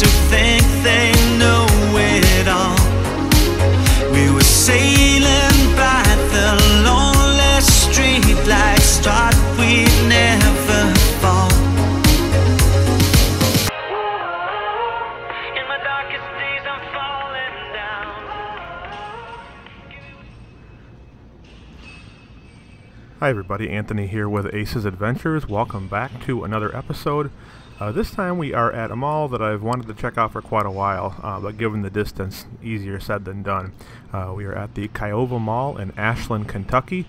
who think they know it all. We were sailing by the lonely streetlights, thought we'd never fall. In my darkest days, I'm falling down. Hi everybody, Anthony here with Aces Adventures. Welcome back to another episode. Uh, this time we are at a mall that I've wanted to check out for quite a while, uh, but given the distance, easier said than done. Uh, we are at the Kyova Mall in Ashland, Kentucky,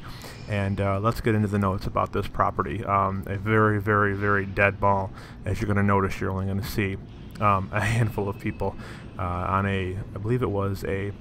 and uh, let's get into the notes about this property. Um, a very, very, very dead mall, as you're going to notice. You're only going to see um, a handful of people uh, on a, I believe it was a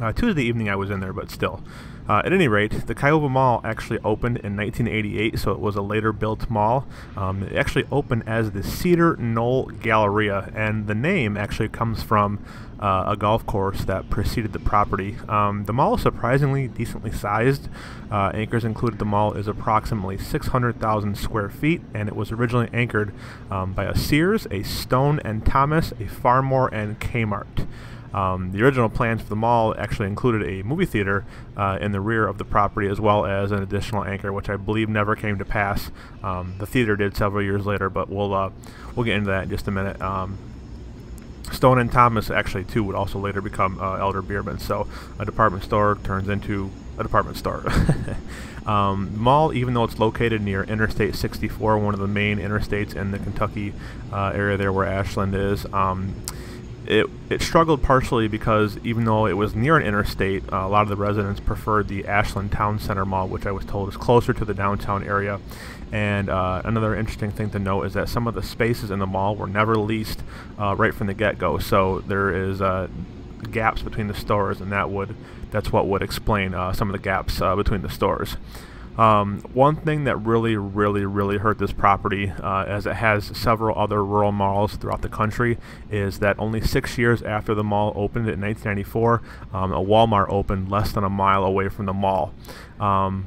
uh, Tuesday evening I was in there, but still. Uh, at any rate, the Kyova Mall actually opened in 1988, so it was a later built mall. Um, it actually opened as the Cedar Knoll Galleria, and the name actually comes from uh, a golf course that preceded the property. Um, the mall is surprisingly decently sized. Uh, anchors included the mall is approximately 600,000 square feet, and it was originally anchored um, by a Sears, a Stone and Thomas, a Phar-Mor, and Kmart. Um, the original plans for the mall actually included a movie theater uh, in the rear of the property as well as an additional anchor, which I believe never came to pass. Um, the theater did several years later, but we'll uh, we'll get into that in just a minute. Um, Stone and Thomas actually too would also later become uh, Elder Beerman. So a department store turns into a department store. um, mall, even though it's located near Interstate 64, one of the main interstates in the Kentucky uh, area there where Ashland is, um, it, it struggled partially because even though it was near an interstate, uh, a lot of the residents preferred the Ashland Town Center Mall, which I was told is closer to the downtown area. And uh, another interesting thing to note is that some of the spaces in the mall were never leased uh, right from the get-go. So there is uh, gaps between the stores, and that would that's what would explain uh, some of the gaps uh, between the stores. Um, one thing that really, really, really hurt this property, uh, as it has several other rural malls throughout the country, is that only six years after the mall opened in 1994, um, a Walmart opened less than a mile away from the mall. Um,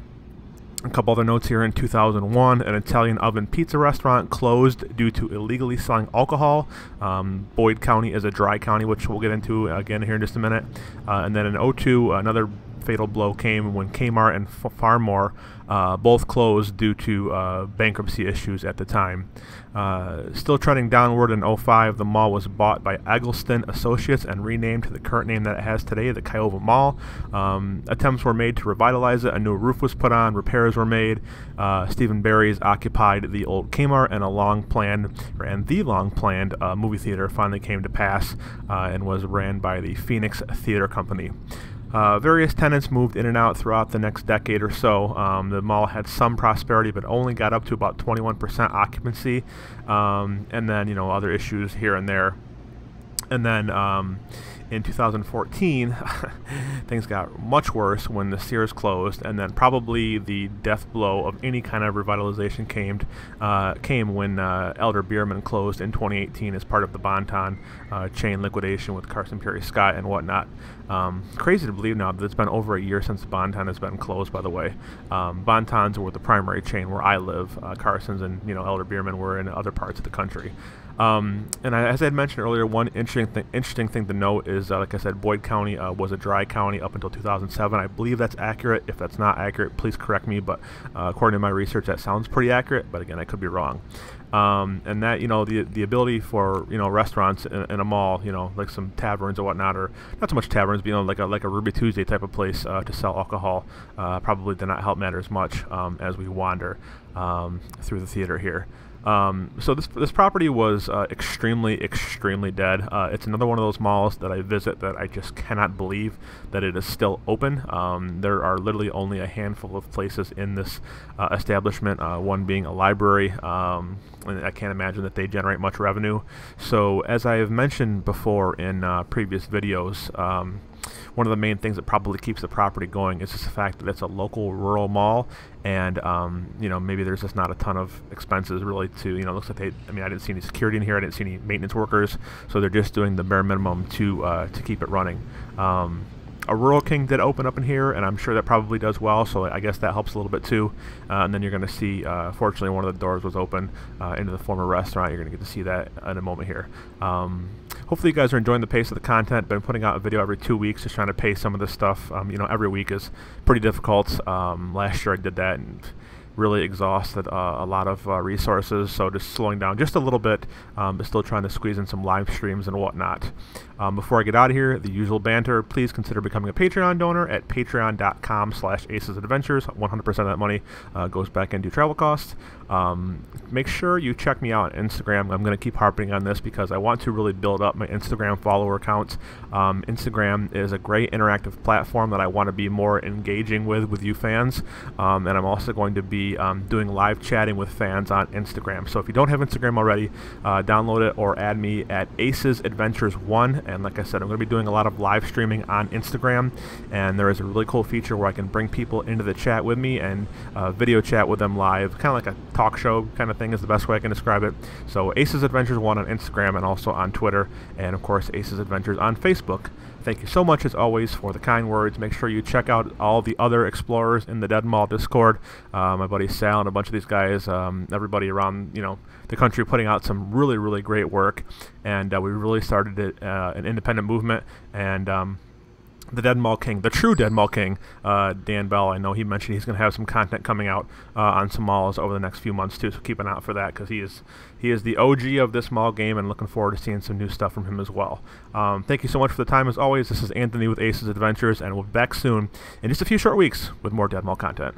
a couple other notes here in 2001, an Italian oven pizza restaurant closed due to illegally selling alcohol. Um, Boyd County is a dry county, which we'll get into again here in just a minute. Uh, and then in 02, another fatal blow came when Kmart and F- Phar-Mor uh, both closed due to uh, bankruptcy issues at the time. Uh, still trending downward in 05, the mall was bought by Eggleston Associates and renamed to the current name that it has today, the Kyova Mall. Um, attempts were made to revitalize it. A new roof was put on. Repairs were made. Uh, Steve & Barry's occupied the old Kmart, and a long planned, and the long planned uh, movie theater finally came to pass uh, and was ran by the Phoenix Theater Company. Uh, various tenants moved in and out throughout the next decade or so. Um, the mall had some prosperity, but only got up to about 21% occupancy, um, and then you know other issues here and there. And then um, in 2014, things got much worse when the Sears closed, and then probably the death blow of any kind of revitalization came uh, came when uh, Elder Beerman closed in 2018 as part of the Bonton uh, chain liquidation with Carson Pirie Scott and whatnot. Um, crazy to believe now that it's been over a year since Bonton has been closed. By the way, um, Bontons were the primary chain where I live. Uh, Carson's and you know Elder Beerman were in other parts of the country. Um, and I, as I had mentioned earlier, one interesting th- interesting thing to note is, uh, like I said, Boyd County uh, was a dry county up until 2007. I believe that's accurate. If that's not accurate, please correct me. But uh, according to my research, that sounds pretty accurate. But again, I could be wrong. Um, and that you know the the ability for you know restaurants in, in, a mall, you know like some taverns or whatnot, or not so much taverns, but you know like a like a Ruby Tuesday type of place uh, to sell alcohol, uh, probably did not help matters much um, as we wander um, through the theater here. Um, so this this property was uh, extremely extremely dead. Uh, it's another one of those malls that I visit that I just cannot believe that it is still open. Um, there are literally only a handful of places in this uh, establishment. uh, one being a library, um, and I can't imagine that they generate much revenue. So as I have mentioned before in uh, previous videos. One of the main things that probably keeps the property going is just the fact that it's a local rural mall and um, you know maybe there's just not a ton of expenses really to, you know, looks like they, I mean, I didn't see any security in here. I didn't see any maintenance workers. So they're just doing the bare minimum to, uh, to keep it running. Um, a Rural King did open up in here, and I'm sure that probably does well, so I guess that helps a little bit too. Uh, and then you're going to see, uh, fortunately, one of the doors was open uh, into the former restaurant. You're going to get to see that in a moment here. Um, hopefully you guys are enjoying the pace of the content. Been putting out a video every two weeks, just trying to pace some of this stuff. Um, you know, every week is pretty difficult. Um, last year I did that, and really exhausted uh, a lot of uh, resources. So just slowing down just a little bit, um, but still trying to squeeze in some live streams and whatnot. Um, before I get out of here, the usual banter, please consider becoming a Patreon donor at patreon.com slash acesadventures. 100% of that money uh, goes back into travel costs. Um, make sure you check me out on Instagram. I'm going to keep harping on this because I want to really build up my Instagram follower count. Um, Instagram is a great interactive platform that I want to be more engaging with with you fans. Um, and I'm also going to be um, doing live chatting with fans on Instagram. So if you don't have Instagram already, uh, download it or add me at Aces Adventures 1 and like I said, I'm going to be doing a lot of live streaming on Instagram. And there is a really cool feature where I can bring people into the chat with me and uh, video chat with them live, kind of like a talk show kind of thing is the best way I can describe it. So Aces Adventures 1 on Instagram and also on Twitter, and of course Aces Adventures on Facebook. Thank you so much, as always, for the kind words. Make sure you check out all the other explorers in the Dead Mall Discord. Uh, my buddy Sal and a bunch of these guys, um, everybody around you know the country, putting out some really, really great work. And uh, we really started it, uh, an independent movement. And um, the Dead Mall King, the true Dead Mall King, uh, Dan Bell. I know he mentioned he's going to have some content coming out uh, on some malls over the next few months too. So keep an eye out for that because he is he is the OG of this mall game, and looking forward to seeing some new stuff from him as well. Um, thank you so much for the time as always. This is Anthony with Aces Adventures, and we'll be back soon in just a few short weeks with more Dead Mall content.